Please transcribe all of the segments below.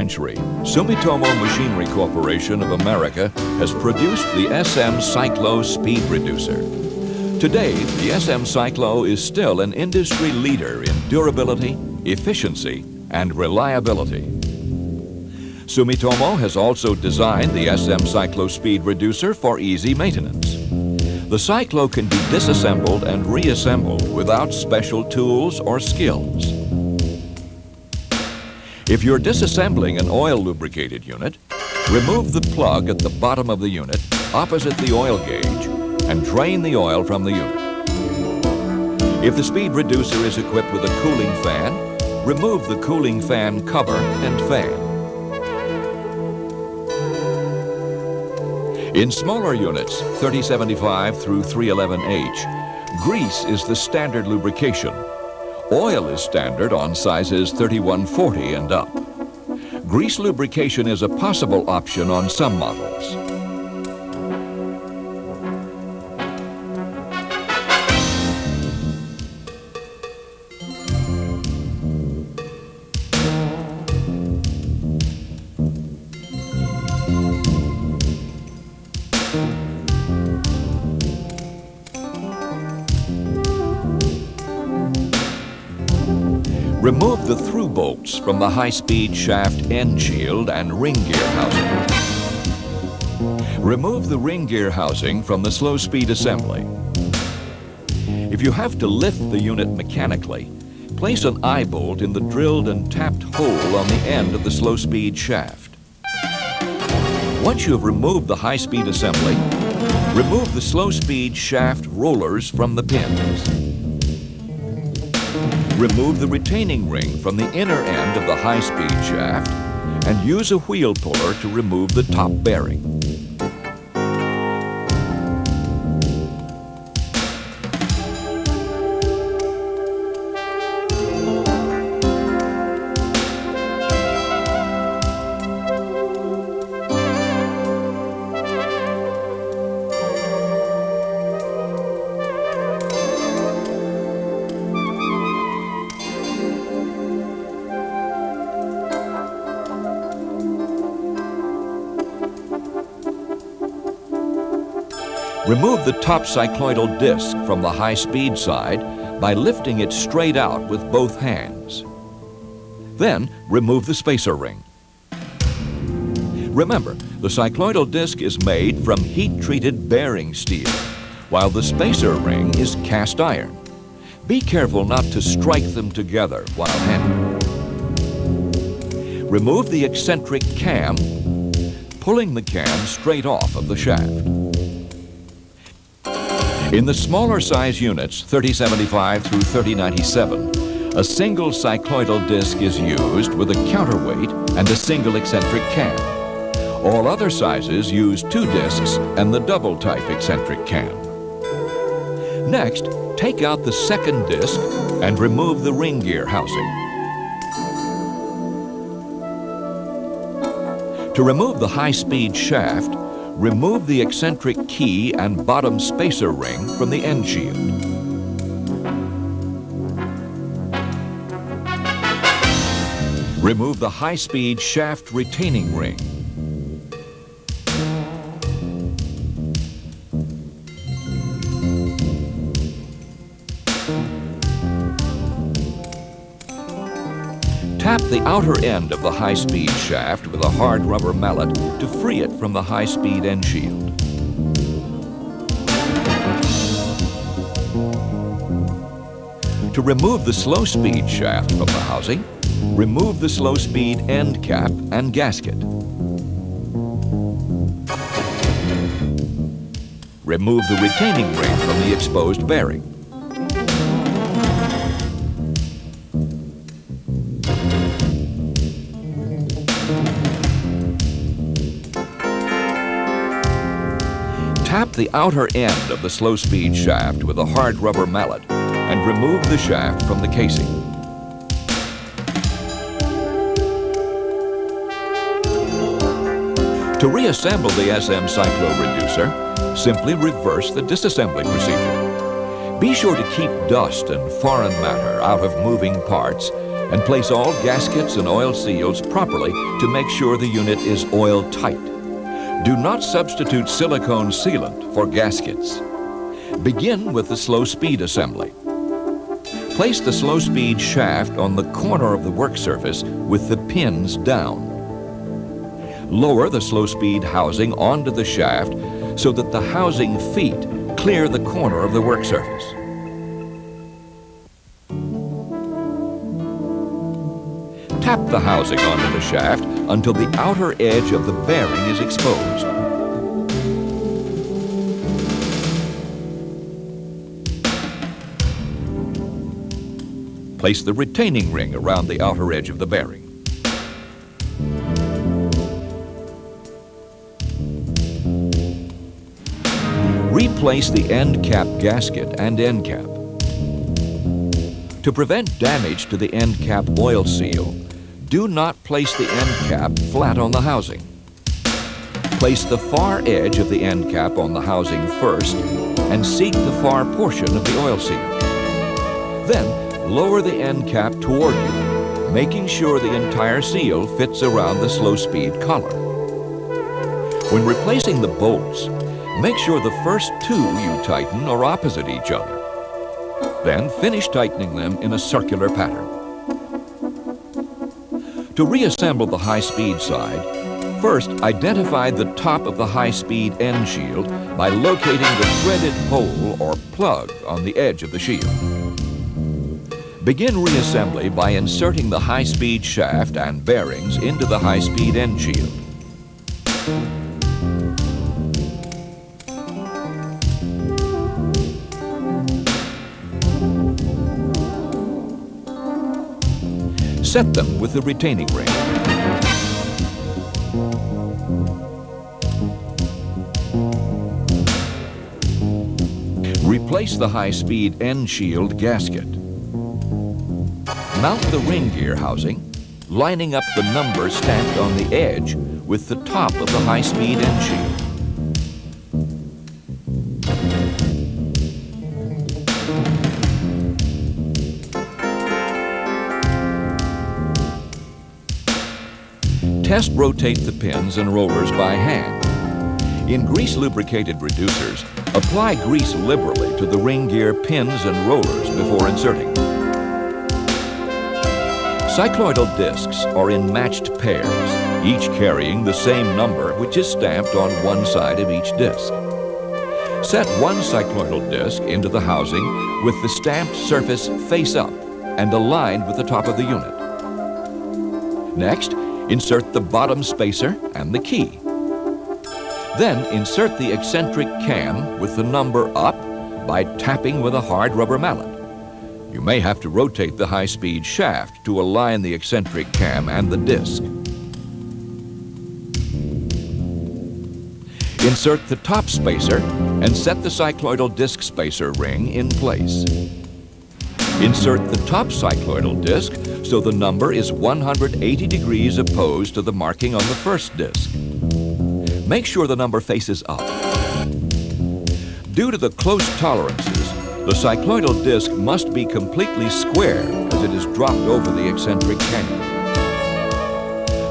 century, Sumitomo Machinery Corporation of America has produced the SM Cyclo Speed Reducer. Today, the SM Cyclo is still an industry leader in durability, efficiency, and reliability. Sumitomo has also designed the SM Cyclo Speed Reducer for easy maintenance. The Cyclo can be disassembled and reassembled without special tools or skills. If you're disassembling an oil lubricated unit, remove the plug at the bottom of the unit opposite the oil gauge and drain the oil from the unit. If the speed reducer is equipped with a cooling fan, remove the cooling fan cover and fan. In smaller units, 3075 through 311H, grease is the standard lubrication Oil is standard on sizes 3140 and up. Grease lubrication is a possible option on some models. Remove the through bolts from the high-speed shaft end shield and ring gear housing. Remove the ring gear housing from the slow-speed assembly. If you have to lift the unit mechanically, place an eye bolt in the drilled and tapped hole on the end of the slow-speed shaft. Once you have removed the high-speed assembly, remove the slow-speed shaft rollers from the pins. Remove the retaining ring from the inner end of the high-speed shaft and use a wheel puller to remove the top bearing. Remove the top cycloidal disc from the high-speed side by lifting it straight out with both hands. Then, remove the spacer ring. Remember, the cycloidal disc is made from heat-treated bearing steel, while the spacer ring is cast iron. Be careful not to strike them together while handling. Remove the eccentric cam, pulling the cam straight off of the shaft. In the smaller size units, 3075 through 3097, a single cycloidal disc is used with a counterweight and a single eccentric cam. All other sizes use two discs and the double type eccentric cam. Next, take out the second disc and remove the ring gear housing. To remove the high-speed shaft, remove the eccentric key and bottom spacer ring from the end shield. Remove the high-speed shaft retaining ring. Tap the outer end of the high-speed shaft with a hard rubber mallet to free it from the high-speed end shield. To remove the slow-speed shaft from the housing, remove the slow-speed end cap and gasket. Remove the retaining ring from the exposed bearing. The outer end of the slow-speed shaft with a hard rubber mallet and remove the shaft from the casing. To reassemble the SM Cyclo reducer, simply reverse the disassembly procedure. Be sure to keep dust and foreign matter out of moving parts and place all gaskets and oil seals properly to make sure the unit is oil tight. Do not substitute silicone sealant for gaskets. Begin with the slow speed assembly. Place the slow speed shaft on the corner of the work surface with the pins down. Lower the slow speed housing onto the shaft so that the housing feet clear the corner of the work surface. Tap the housing onto the shaft until the outer edge of the bearing is exposed. Place the retaining ring around the outer edge of the bearing. Replace the end cap gasket and end cap. To prevent damage to the end cap oil seal, do not place the end cap flat on the housing. Place the far edge of the end cap on the housing first and seat the far portion of the oil seal. Then lower the end cap toward you, making sure the entire seal fits around the slow speed collar. When replacing the bolts, make sure the first two you tighten are opposite each other. Then finish tightening them in a circular pattern. To reassemble the high-speed side, first identify the top of the high-speed end shield by locating the threaded hole or plug on the edge of the shield. Begin reassembly by inserting the high-speed shaft and bearings into the high-speed end shield. Set them with the retaining ring. Replace the high-speed end shield gasket. Mount the ring gear housing, lining up the number stamped on the edge with the top of the high-speed end shield. Test rotate the pins and rollers by hand. In grease-lubricated reducers, apply grease liberally to the ring gear pins and rollers before inserting. Cycloidal discs are in matched pairs, each carrying the same number which is stamped on one side of each disc. Set one cycloidal disc into the housing with the stamped surface face up and aligned with the top of the unit. Next, Insert the bottom spacer and the key. Then insert the eccentric cam with the number up by tapping with a hard rubber mallet. You may have to rotate the high-speed shaft to align the eccentric cam and the disc. Insert the top spacer and set the cycloidal disc spacer ring in place. Insert the top cycloidal disc so the number is 180 degrees opposed to the marking on the first disc. Make sure the number faces up. Due to the close tolerances, the cycloidal disc must be completely square as it is dropped over the eccentric canyon.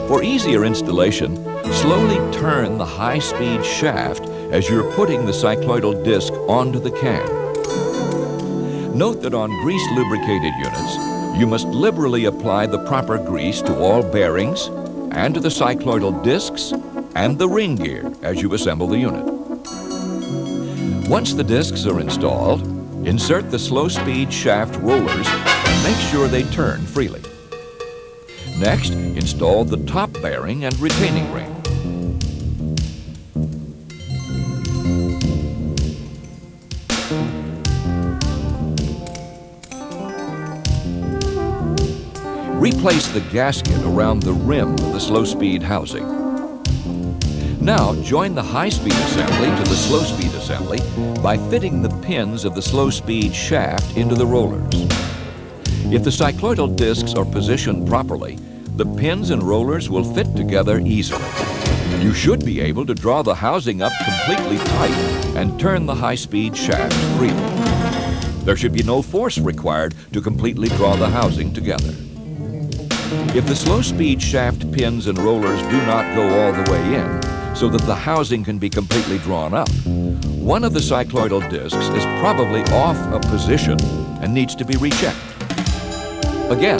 For easier installation, slowly turn the high-speed shaft as you're putting the cycloidal disc onto the cam. Note that on grease-lubricated units, you must liberally apply the proper grease to all bearings and to the cycloidal discs and the ring gear as you assemble the unit. Once the discs are installed, insert the slow-speed shaft rollers and make sure they turn freely. Next, install the top bearing and retaining ring. Replace the gasket around the rim of the slow-speed housing. Now join the high-speed assembly to the slow-speed assembly by fitting the pins of the slow-speed shaft into the rollers. If the cycloidal discs are positioned properly, the pins and rollers will fit together easily. You should be able to draw the housing up completely tight and turn the high-speed shaft freely. There should be no force required to completely draw the housing together. If the slow-speed shaft pins and rollers do not go all the way in, so that the housing can be completely drawn up, one of the cycloidal discs is probably off of position and needs to be rechecked. Again,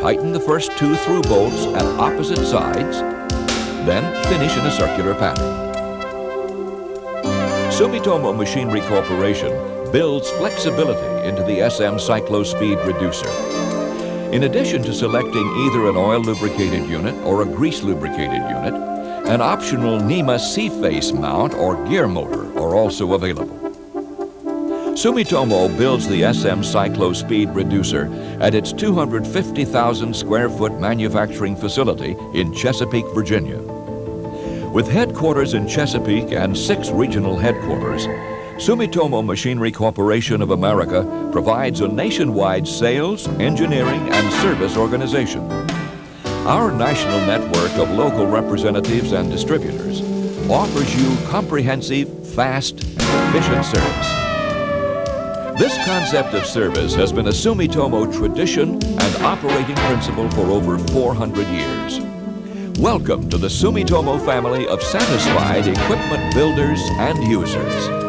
tighten the first two through bolts at opposite sides, then finish in a circular pattern. Sumitomo Machinery Corporation builds flexibility into the SM Cyclo Speed Reducer. In addition to selecting either an oil lubricated unit or a grease lubricated unit, an optional NEMA C-face mount or gear motor are also available. Sumitomo builds the SM Cyclo Speed Reducer at its 250,000 square foot manufacturing facility in Chesapeake, Virginia. With headquarters in Chesapeake and six regional headquarters, Sumitomo Machinery Corporation of America provides a nationwide sales, engineering, and service organization. Our national network of local representatives and distributors offers you comprehensive, fast, and efficient service. This concept of service has been a Sumitomo tradition and operating principle for over 400 years. Welcome to the Sumitomo family of satisfied equipment builders and users.